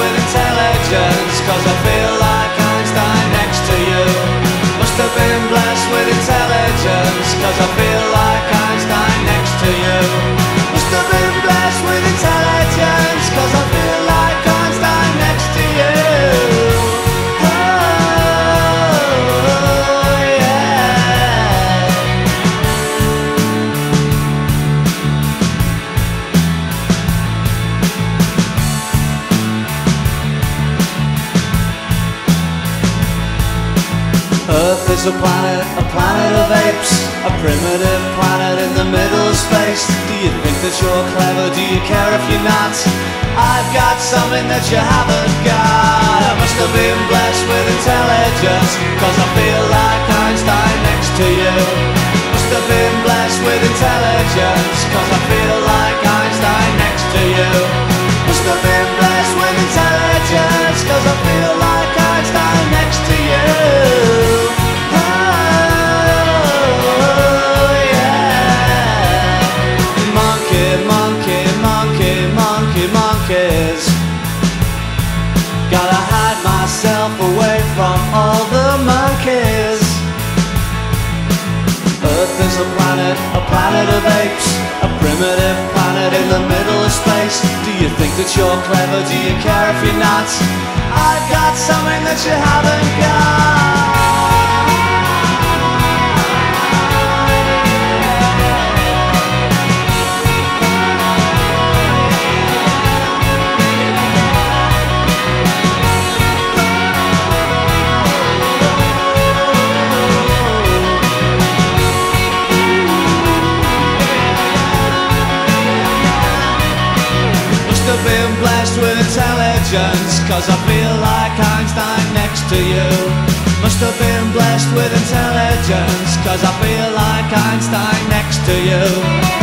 with intelligence Cause I feel like Einstein next to you. Must have been blessed with intelligence Cause I feel is a planet, a planet of apes, a primitive planet in the middle of space. Do you think that you're clever? Do you care if you're not? I've got something that you haven't got. I must have been blessed with intelligence, cause I feel like Einstein next to you. Must have been blessed with intelligence, cause I feel like Einstein next to you. Gotta hide myself away from all the monkeys. Earth is a planet, a planet of apes, a primitive planet in the middle of space. Do you think that you're clever? Do you care if you're not? I've got something that you haven't got. Been blessed with intelligence, cause I feel like Einstein next to you. Must have been blessed with intelligence, cause I feel like Einstein next to you.